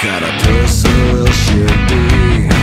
kind of person will she be?